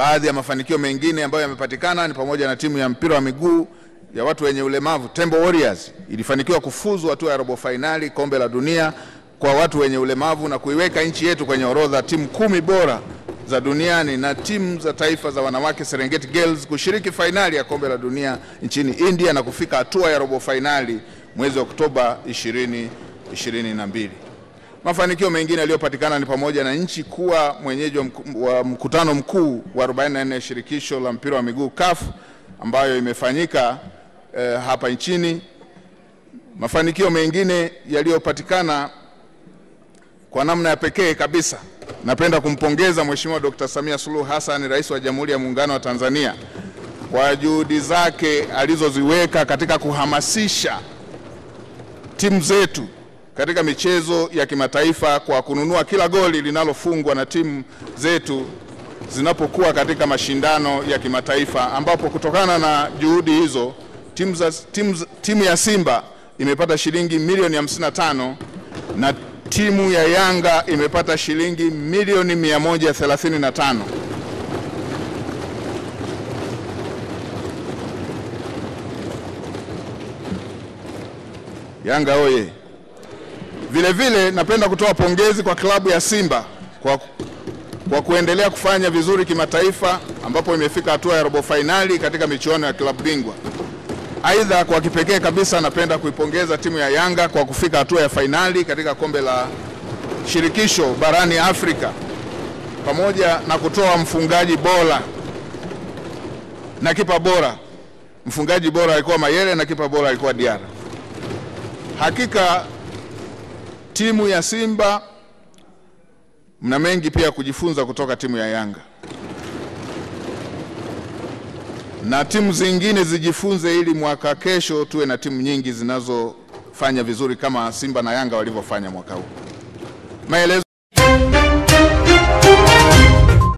Baadhi ya mafanikio mengine ambayo yamepatikana ni pamoja na timu ya mpira wa miguu ya watu wenye ulemavu Tembo Warriors ilifanikiwa kufuzu hatua ya robo fainali kombe la dunia kwa watu wenye ulemavu na kuiweka nchi yetu kwenye orodha timu kumi bora za duniani na timu za taifa za wanawake Serengeti Girls kushiriki fainali ya kombe la dunia nchini India na kufika hatua ya robo fainali mwezi Oktoba 2022. Mafanikio mengine yaliyopatikana ni pamoja na nchi kuwa mwenyeji wa, mku, wa mkutano mkuu wa 44 ya shirikisho la mpira wa miguu CAF ambayo imefanyika eh, hapa nchini. Mafanikio mengine yaliyopatikana kwa namna ya pekee kabisa, napenda kumpongeza Mheshimiwa Dr. Samia Suluhu Hassan, Rais wa Jamhuri ya Muungano wa Tanzania kwa juhudi zake alizoziweka katika kuhamasisha timu zetu katika michezo ya kimataifa kwa kununua kila goli linalofungwa na timu zetu zinapokuwa katika mashindano ya kimataifa, ambapo kutokana na juhudi hizo timu, za, timu, timu ya Simba imepata shilingi milioni 55 na timu ya Yanga imepata shilingi milioni 135. Yanga oye! Vile vile napenda kutoa pongezi kwa klabu ya Simba kwa, kwa kuendelea kufanya vizuri kimataifa ambapo imefika hatua ya robo fainali katika michuano ya klabu bingwa. Aidha, kwa kipekee kabisa napenda kuipongeza timu ya Yanga kwa kufika hatua ya fainali katika kombe la shirikisho barani Afrika pamoja na kutoa mfungaji bora na kipa bora. Mfungaji bora alikuwa Mayele na kipa bora alikuwa Diara. Hakika timu ya Simba mna mengi pia kujifunza kutoka timu ya Yanga, na timu zingine zijifunze, ili mwaka kesho tuwe na timu nyingi zinazofanya vizuri kama Simba na Yanga walivyofanya mwaka huu. Maelezo